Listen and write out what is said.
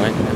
right?